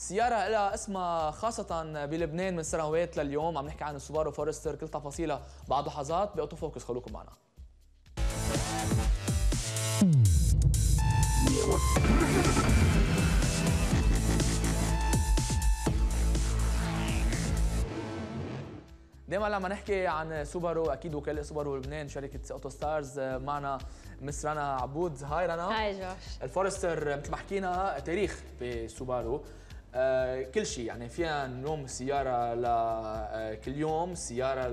سيارة لها اسمها خاصة بلبنان من سنوات لليوم. عم نحكي عن السوبارو فورستر كل تفاصيلها بعد لحظات بأوتو فوكس. خلوكم معنا. دائما لما نحكي عن سوبرو أكيد وكالة سوبرو لبنان شركة اوتو ستارز معنا miss رنا عبود. hi رنا. hi جورج. الفورستر مثل ما حكينا تاريخ بسوبارو. كل شيء. يعني فيها نوم سيارة لكل آه يوم سيارة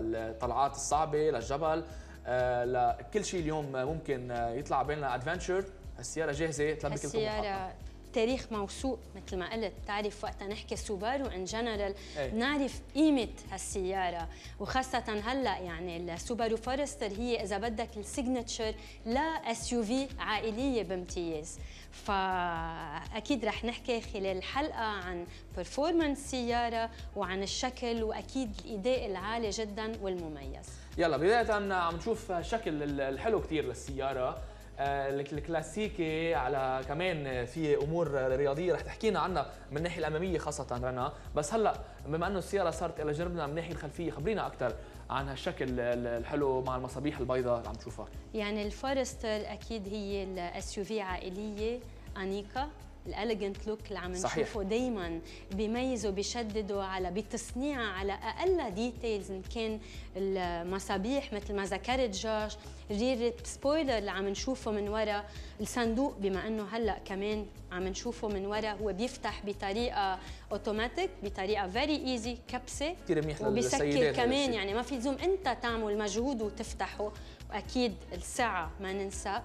للطلعات الصعبة للجبل آه لكل شيء اليوم ممكن يطلع بيننا adventure السياره جاهزة تلبي كل السياره تاريخ موثوق مثل ما قلت تعرف وقتها نحكي سوبارو in general بنعرف قيمة هالسيارة. وخاصة هلأ يعني السوبارو فورستر هي إذا بدك ال signature لا SUV عائلية بامتياز. فأكيد رح نحكي خلال الحلقة عن برفورمانس السياره وعن الشكل وأكيد الإداء العالي جدا والمميز. يلا بداية عم نشوف الشكل الحلو كثير للسيارة. الكلاسيكي على كمان في أمور رياضية رح تحكينا عنها من الناحية الأمامية خاصة رنا. بس هلأ بما إنه السيارة صارت إلى جنبنا من الناحية الخلفية خبرينا أكثر عن هالشكل الحلو مع المصابيح البيضاء اللي عم تشوفها. يعني الفورستر أكيد هي ال SUV عائلية أنيقة. ال elegant look اللي عم نشوفه دائما بيميزوا بيشددوا على بتصنيعها على أقل details إن كان المصابيح مثل ما ذكرت جورج rear spoiler اللي عم نشوفه من وراء الصندوق بما إنه هلأ كمان عم نشوفه من وراء هو بيفتح بطريقة اوتوماتيك بطريقة very easy كبسة كثير منيح وبيسكر كمان يعني ما في لزوم أنت تعمل مجهود وتفتحه وأكيد السعة ما ننسى.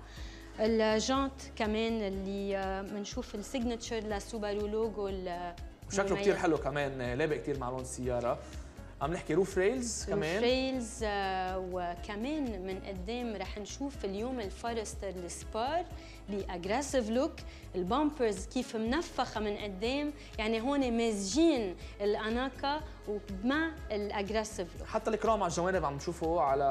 الجانت كمان اللي بنشوف ال signature لسوبارو لوجو شكله كثير حلو كمان لابق كثير مع لون السياره عم نحكي roof rails كمان. roof rails آه وكمان من قدام رح نشوف اليوم الفورستر السوبارو ب aggressive look ال bumpers كيف منفخة من قدام. يعني هون مازجين الأناقة ومع ال aggressive look حتى الكرام على الجوانب عم نشوفه على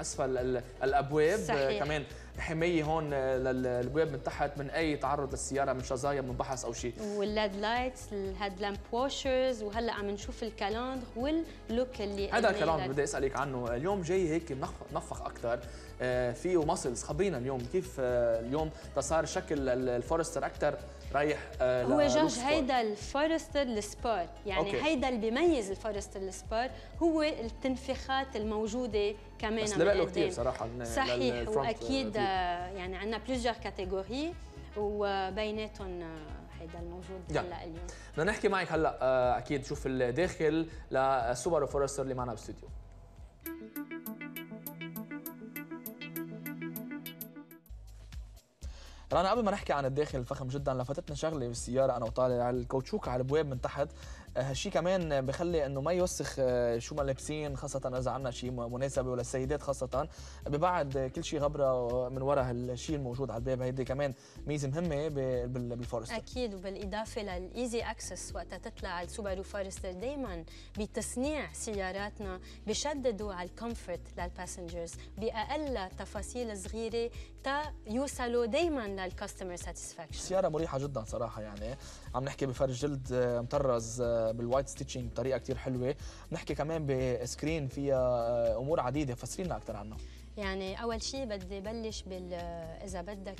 أسفل الأبواب. صحيح. كمان حماية هون للابواب من تحت من أي تعرض للسيارة من شظايا من بحص أو شيء. وال LED lights ال headlamp washers وهلأ عم نشوف ال calandre وال look اللي هذا الكلام بدي أسألك عنه. اليوم جاي هيك منفخ أكثر. آه، فيه muscles خبرينا اليوم. كيف آه، اليوم صار شكل الفورستر أكثر؟ رايح آه، هو جورج هيدا الفورستر السوبارو يعني أوكي. هيدا اللي بيميز الفورستر السوبارو هو التنفيخات الموجودة كمان بس له كثير صراحة صحيح وأكيد يعني عندنا plusieurs catégories وبيناتهم هيدا الموجود هلأ اليوم. بدنا نحكي معك هلأ أكيد شوف الداخل لسوبارو فورستر اللي معنا بالاستوديو رنا قبل ما نحكي عن الداخل الفخم جدا لفتتنا شغلة بالسيارة أنا وطالع على الكاوتشوك على الابواب من تحت. هالشيء كمان بخلي إنه ما يوسخ آه، شو ما لابسين خاصة إذا عندنا شيء مناسبة ولا السيدات خاصة ببعد كل شيء غبرة من وراء هالشيء الموجود على الباب. هيدي كمان ميزة مهمة بالفورستر. أكيد وبالإضافة لل easy access وقتها تطلع السوبارو فورستر دائما بتصنيع سياراتنا بشددوا على ال comfort لل passengers بأقل تفاصيل صغيرة تا يوصلوا دائما لل customer satisfaction سيارة مريحة جدا صراحة يعني. عم نحكي بفرش جلد آه، مطرز آه، بال white stitching بطريقة كثير حلوة. بنحكي كمان ب screen فيها آه، أمور عديدة. فسرينا أكثر عنه. يعني أول شيء بدي بلش بال إذا بدك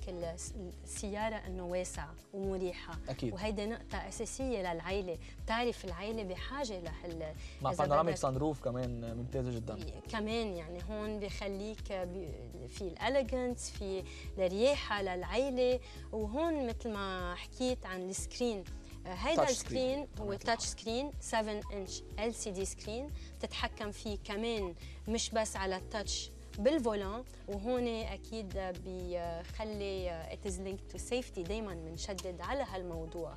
السيارة إنه واسعة ومريحة. أكيد. وهيدي نقطة أساسية للعائله بتعرف العائله بحاجة لهال مع بانوراميك سان روف كمان ممتازة جدا. كمان يعني هون بخليك في ال elegance في الرياحة للعائله وهون مثل ما حكيت عن ال screen. هيدا ال screen هو touch screen 7 inch LCD screen بتتحكم فيه كمان مش بس على ال touch بال volant وهون أكيد بيخلي it is linked to safety دائما بنشدد على هالموضوع.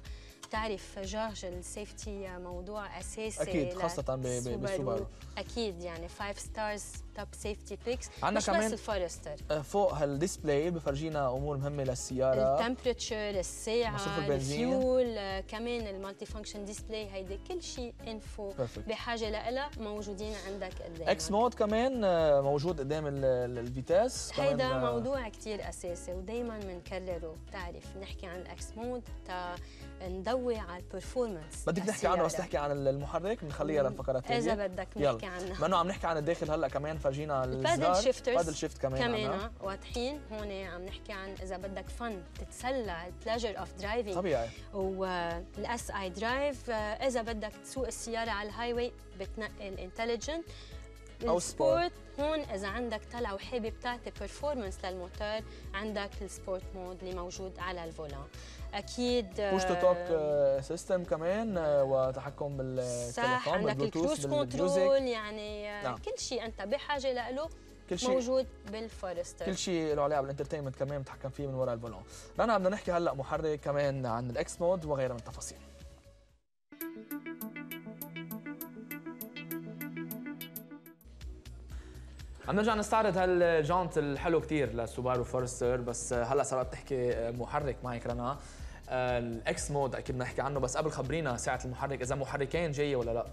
بتعرف جورج ال safety موضوع أساسي أكيد خاصة بالسوبارو أكيد يعني 5 stars top safety picks عندنا كمان بس الفورستر آه، فوق هال display بفرجينا أمور مهمة للسيارة. ال temperature الساعة الفيول آه، كمان ال multi-function display هيدي كل شيء info بحاجة لها موجودين عندك قدام إكس مود كمان آه، موجود قدام ال vitesse. هيدا موضوع كثير أساسي ودائما بنكرره بتعرف نحكي عن ال X Mode تا ندور هو على ال performance بدك نحكي عنه بس تحكي عن المحرك بنخليها للفقرات الثانية إذا بدك نحكي عنها. ما انه عم نحكي عن الداخل هلأ كمان؟ فرجينا ال paddle shifters paddle shift كمان كمان واضحين. هون عم نحكي عن إذا بدك fun تتسلى ال pleasure of driving طبيعي. وال SI-Drive إذا بدك تسوق السيارة على ال highway بتنقي ال intelligent أو sport. هون إذا عندك طلعه وحابب تعطي performance للموتور عندك ال sport mode اللي موجود على ال volant. أكيد بوش تو توك سيستم كمان آه، وتحكم بالتليفون صح عندك ال cruise control يعني آه، نعم. كل شيء أنت بحاجة له كل شيء. موجود بالفورستر. كل شيء له علاقه بال entertainment كمان بتحكم فيه من وراء ال volant رنا بدنا نحكي هلأ محرك كمان عن ال X Mode وغيرها من التفاصيل. عم نرجع نستعرض هال jante الحلو كثير لسوبارو فورستر بس هلا صارت تحكي محرك معك رنا ال X Mode أكيد بدنا نحكي عنه بس قبل خبرينا سعة المحرك إذا محركين جاية ولا لا؟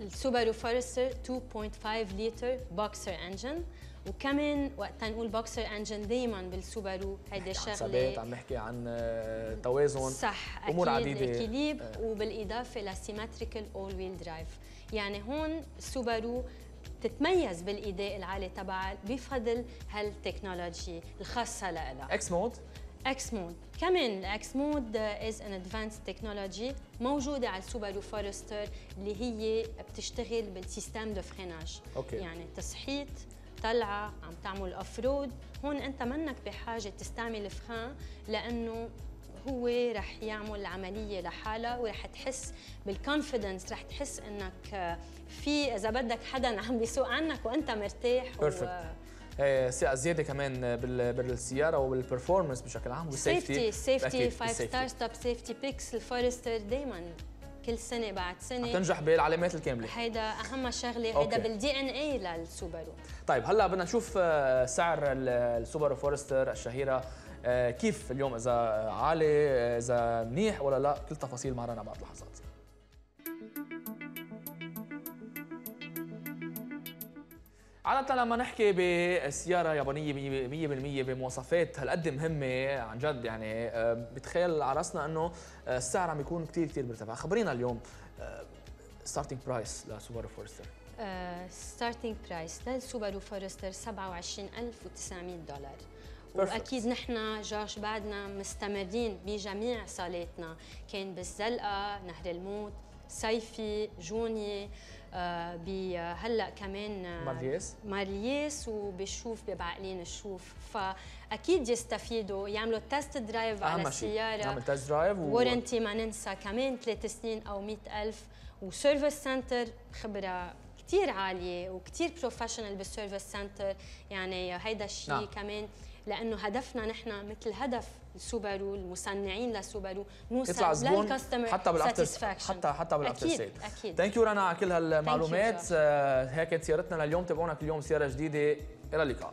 السوبارو فورستر 2.5 لتر boxer engine وكمان وقت نقول boxer engine دائما بالسوبارو هيدي شغلة ثبات عم نحكي عن آه، توازن صح أمور عديدة. équilibre آه. وبالإضافة ل symmetrical all-wheel drive يعني هون السوبارو تتميز بالاداء العالي تبعها بفضل هال technology الخاصة لها X Mode X Mode كمان ال X Mode is an advanced technology موجودة على السوبارو فورستر اللي هي بتشتغل بال système de freinage. Okay. يعني تصحيح طلعة عم تعمل off-road هون أنت منك بحاجة تستعمل frein لأنه هو رح يعمل العملية لحالها ورح تحس بال confidence رح تحس إنك في إذا بدك حدا عم بيسوق عنك وأنت مرتاح perfect ثقه زيادة كمان بالسيارة وبال performance بشكل عام والسيفتي سيفتي 5 ستار ستوب سيفتي بيكس الفورستر دائما كل سنة بعد سنة تنجح بالعلامات الكاملة. هيدا أهم شغلة هيدا بال DNA للسوبارو. طيب هلأ بدنا نشوف آه، سعر السوبارو فورستر الشهيرة. آه، كيف اليوم إذا عالي إذا منيح ولا لا؟ كل تفاصيل معنا بعد لحظات. عادة لما نحكي بسيارة يابانية 100% بمواصفات هالقد مهمة عن جد يعني آه، بتخيل على رأسنا إنه آه، السعر عم يكون كثير كثير مرتفع، خبرينا اليوم starting price لسوبارو فورستر. starting price للسوبارو فورستر 27900 دولار. وأكيد نحن جاش بعدنا مستمرين بجميع صالاتنا. كان بالزلقة نهر الموت صيفي جوني آه هلأ كمان آه مارليس مارليس وبشوف ببعقلين الشوف فأكيد يستفيدوا يعملوا تيست درايف على السيارة. نعمل تيست درايف وورنتي ما ننسى كمان ثلاث سنين أو مئة ألف. وسيرفيس سنتر خبرة كثير عالية وكثير بروفيشنال بالسيرفيس سنتر يعني هيدا الشيء نعم. كمان لأنه هدفنا نحن مثل هدف السوبارو المصنعين للسوبارو نوصل لل customer حتى بال after حتى حتى بال after أكيد أكيد. thank you رنا على كل هالمعلومات. آه، هيك كانت سيارتنا لليوم تابعونا كل يوم سيارة جديدة. إلى اللقاء.